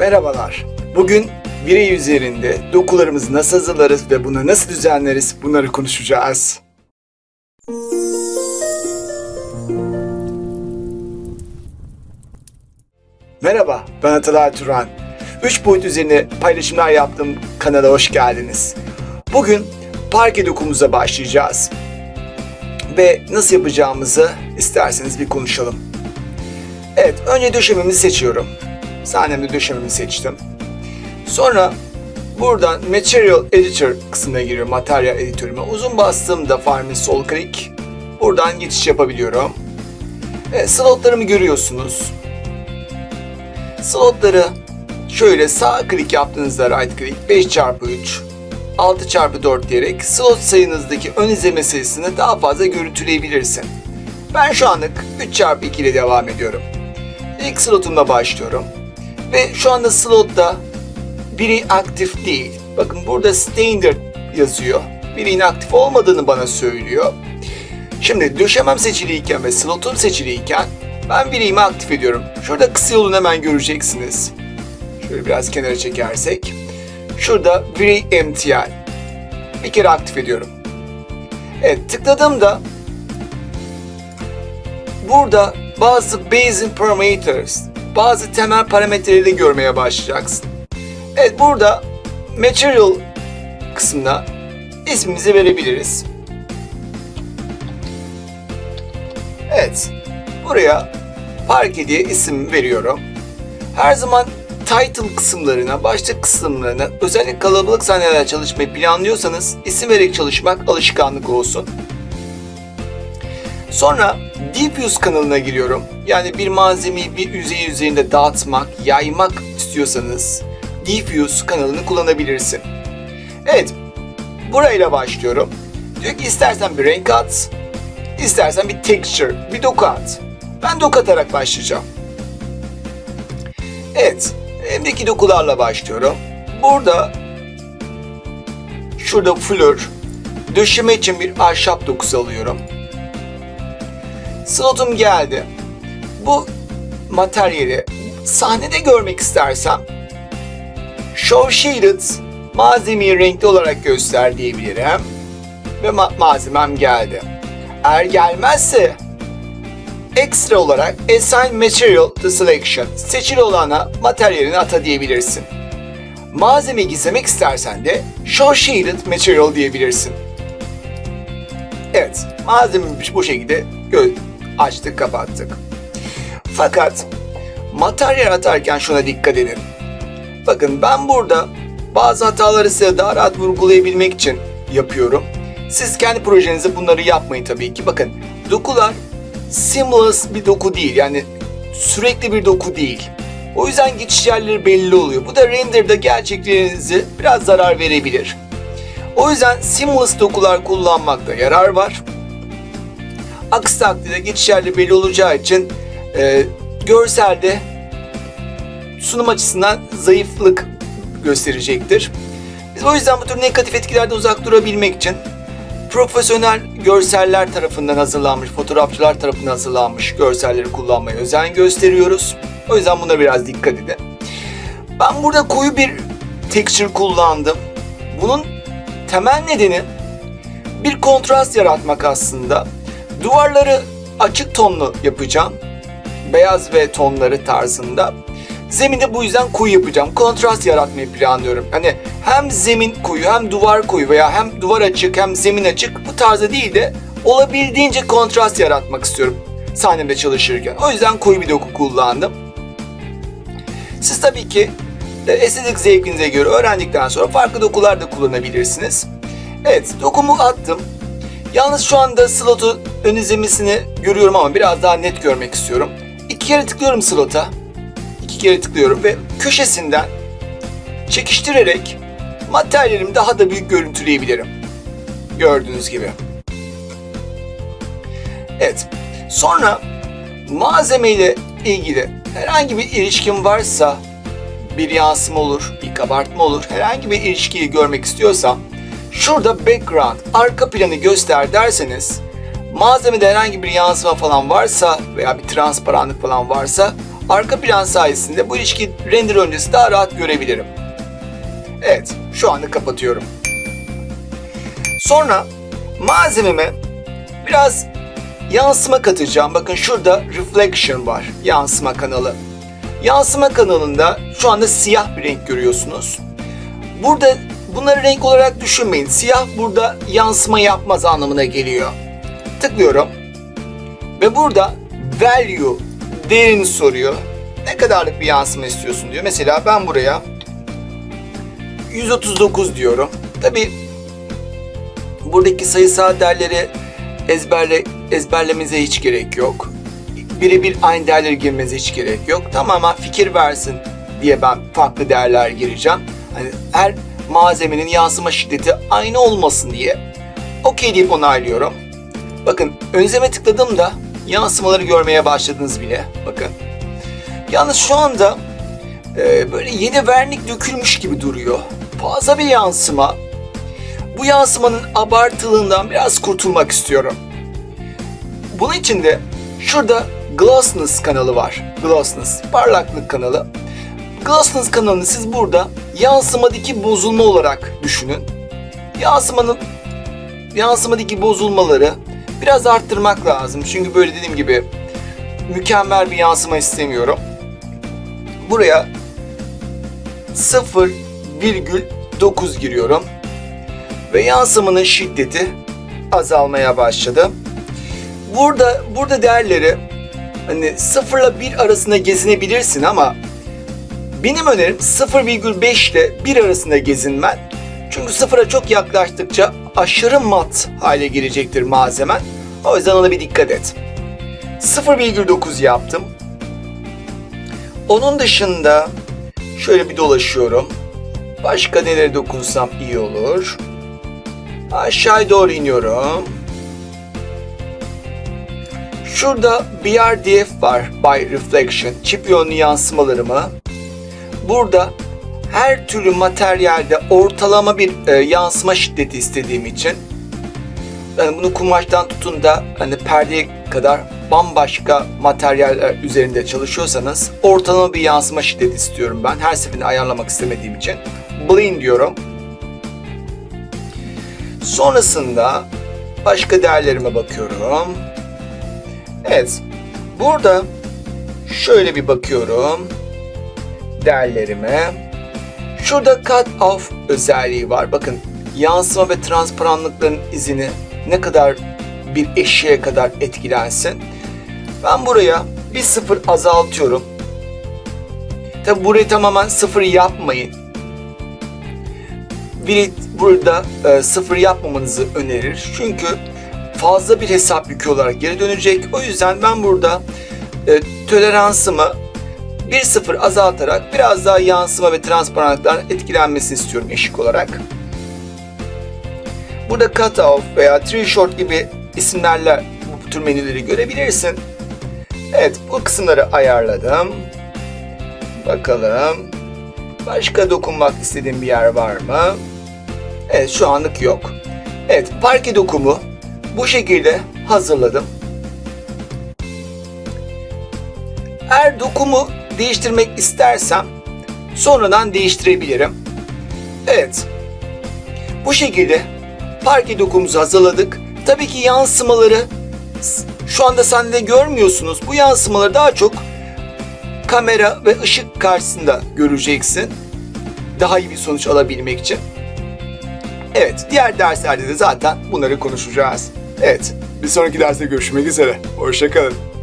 Merhabalar. Bugün birey üzerinde dokularımızı nasıl hazırlarız ve bunu nasıl düzenleriz bunları konuşacağız. Merhaba, ben Atalay Turan. 3 boyut üzerine paylaşımlar yaptığım kanala hoş geldiniz. Bugün parke dokumuza başlayacağız. Ve nasıl yapacağımızı isterseniz bir konuşalım. Evet, önce döşememi seçiyorum. Sahnemde döşememi seçtim. Sonra buradan Material Editor kısmına giriyorum, materyal editörüme. Uzun bastığımda Farm'in sol klik, buradan geçiş yapabiliyorum. Evet, slotlarımı görüyorsunuz. Slotları şöyle sağ klik yaptığınızda right click 5x3 6x4 diyerek slot sayınızdaki ön izleme sayısını daha fazla görüntüleyebilirsin. Ben şu anlık 3x2 ile devam ediyorum. İlk slotumla başlıyorum. Ve şu anda slotta biri aktif değil. Bakın burada standard yazıyor. Biri inaktif olmadığını bana söylüyor. Şimdi döşemem seçiliyken ve slotum seçiliyken ben bileğimi aktif ediyorum. Şurada kısa yolunu hemen göreceksiniz. Şöyle biraz kenara çekersek. Şurada Vray MTL. Bir kere aktif ediyorum. Evet tıkladığımda burada bazı basic parameters, bazı temel parametreleri görmeye başlayacaksın. Evet burada material kısmına ismimizi verebiliriz. Evet. Buraya parke diye isim veriyorum. Her zaman title kısımlarına, başlık kısımlarına özellikle kalabalık sahneler çalışmayı planlıyorsanız isim vererek çalışmak alışkanlık olsun. Sonra diffuse kanalına giriyorum. Yani bir malzemeyi bir yüzey üzerinde dağıtmak, yaymak istiyorsanız diffuse kanalını kullanabilirsin. Evet, burayla başlıyorum. Diyor ki istersen bir renk at, istersen bir texture, bir doku at. Ben doku atarak başlayacağım. Evet, elimdeki dokularla başlıyorum. Burada şurada flör, döşeme için bir ahşap dokusu alıyorum. Slotum geldi. Bu materyali sahnede görmek istersem Show Shaded malzemeyi renkli olarak göster diyebilirim. Ve ma- malzemem geldi. Eğer gelmezse ekstra olarak Assign Material to Selection seçili olana materyalini ata diyebilirsin. Malzeme gizlemek istersen de Show Shaded Material diyebilirsin. Evet, malzememiz bu şekilde açtık kapattık. Fakat materyal atarken şuna dikkat edin. Bakın ben burada bazı hataları size daha rahat vurgulayabilmek için yapıyorum. Siz kendi projenizde bunları yapmayın tabii ki. Bakın dokular seamless bir doku değil. Yani sürekli bir doku değil. O yüzden geçiş yerleri belli oluyor. Bu da renderda gerçekliğinizi biraz zarar verebilir. O yüzden seamless dokular kullanmakta yarar var. Aksi takdirde geçiş yerleri belli olacağı için e, görselde sunum açısından zayıflık gösterecektir. O yüzden bu tür negatif etkilerden uzak durabilmek için profesyonel görseller tarafından hazırlanmış, fotoğrafçılar tarafından hazırlanmış görselleri kullanmaya özen gösteriyoruz. O yüzden buna biraz dikkat edin. Ben burada koyu bir texture kullandım. Bunun temel nedeni bir kontrast yaratmak aslında. Duvarları açık tonlu yapacağım. Beyaz ve tonları tarzında. Zeminde bu yüzden koyu yapacağım. Kontrast yaratmayı planlıyorum. Hani hem zemin koyu hem duvar koyu veya hem duvar açık hem zemin açık bu tarzda değil de olabildiğince kontrast yaratmak istiyorum sahnemde çalışırken. O yüzden koyu bir doku kullandım. Siz tabii ki e, estetik zevkinize göre öğrendikten sonra farklı dokular da kullanabilirsiniz. Evet dokumu attım. Yalnız şu anda slotu ön izlemesini görüyorum ama biraz daha net görmek istiyorum. İki kere tıklıyorum slota iki kere tıklıyorum ve köşesinden çekiştirerek materyalimi daha da büyük görüntüleyebilirim. Gördüğünüz gibi. Evet. Sonra malzeme ile ilgili herhangi bir ilişkin varsa bir yansıma olur, bir kabartma olur. Herhangi bir ilişkiyi görmek istiyorsam şurada background, arka planı göster derseniz malzemede herhangi bir yansıma falan varsa veya bir transparanlık falan varsa arka plan sayesinde bu ilişki render öncesi daha rahat görebilirim. Evet, şu anda kapatıyorum. Sonra malzememe biraz yansıma katacağım. Bakın şurada reflection var, yansıma kanalı. Yansıma kanalında şu anda siyah bir renk görüyorsunuz. Burada bunları renk olarak düşünmeyin. Siyah burada yansıma yapmaz anlamına geliyor. Tıklıyorum. Ve burada value değerini soruyor. Ne kadarlık bir yansıma istiyorsun diyor. Mesela ben buraya 139 diyorum. Tabi buradaki sayısal değerleri ezberle, ezberlemenize hiç gerek yok. Birebir aynı değerleri girmenize hiç gerek yok. Tamamen fikir versin diye ben farklı değerler gireceğim. Hani her malzemenin yansıma şiddeti aynı olmasın diye. OK deyip onaylıyorum. Bakın ön izleme tıkladığımda yansımaları görmeye başladınız bile. Bakın. Yalnız şu anda e, böyle yeni vernik dökülmüş gibi duruyor. Fazla bir yansıma. Bu yansımanın abartılığından biraz kurtulmak istiyorum. Bunun için de şurada Glossness kanalı var. Glossness, parlaklık kanalı. Glossness kanalını siz burada yansımadaki bozulma olarak düşünün. Yansımanın yansımadaki bozulmaları biraz arttırmak lazım. Çünkü böyle dediğim gibi mükemmel bir yansıma istemiyorum. Buraya 0,9 giriyorum. Ve yansımanın şiddeti azalmaya başladı. Burada burada değerleri hani 0 ile 1 arasında gezinebilirsin ama benim önerim 0,5 ile 1 arasında gezinmen. Çünkü sıfıra çok yaklaştıkça aşırı mat hale gelecektir malzemen. O yüzden ona bir dikkat et. 0,9 yaptım. Onun dışında şöyle bir dolaşıyorum. Başka nelere dokunsam iyi olur. Aşağı doğru iniyorum. Şurada BRDF var by Reflection. Çip yönlü yansımalarımı. Burada her türlü materyalde ortalama bir e, yansıma şiddeti istediğim için yani bunu kumaştan tutun da hani perdeye kadar bambaşka materyaller üzerinde çalışıyorsanız ortalama bir yansıma şiddeti istiyorum ben. Her seferinde ayarlamak istemediğim için. Blend diyorum. Sonrasında başka değerlerime bakıyorum. Evet. Burada şöyle bir bakıyorum değerlerime. Şurada cut off özelliği var. Bakın yansıma ve transparanlıkların izini ne kadar bir eşiğe kadar etkilensin. Ben buraya bir sıfır azaltıyorum. Tabi burayı tamamen sıfır yapmayın. Bir burada e, sıfır yapmamanızı önerir. Çünkü fazla bir hesap yükü olarak geri dönecek. O yüzden ben burada e, toleransımı 1-0 azaltarak biraz daha yansıma ve transparanlıklar etkilenmesini istiyorum eşik olarak. Burada cut off veya tree short gibi isimlerle bu tür menüleri görebilirsin. Evet bu kısımları ayarladım. Bakalım. Başka dokunmak istediğim bir yer var mı? Evet şu anlık yok. Evet parke dokumu bu şekilde hazırladım. Eğer dokumu değiştirmek istersem sonradan değiştirebilirim. Evet. Bu şekilde parke dokumuzu hazırladık. Tabii ki yansımaları şu anda sahnede görmüyorsunuz. Bu yansımaları daha çok kamera ve ışık karşısında göreceksin. Daha iyi bir sonuç alabilmek için. Evet, diğer derslerde de zaten bunları konuşacağız. Evet, bir sonraki derste görüşmek üzere. Hoşçakalın.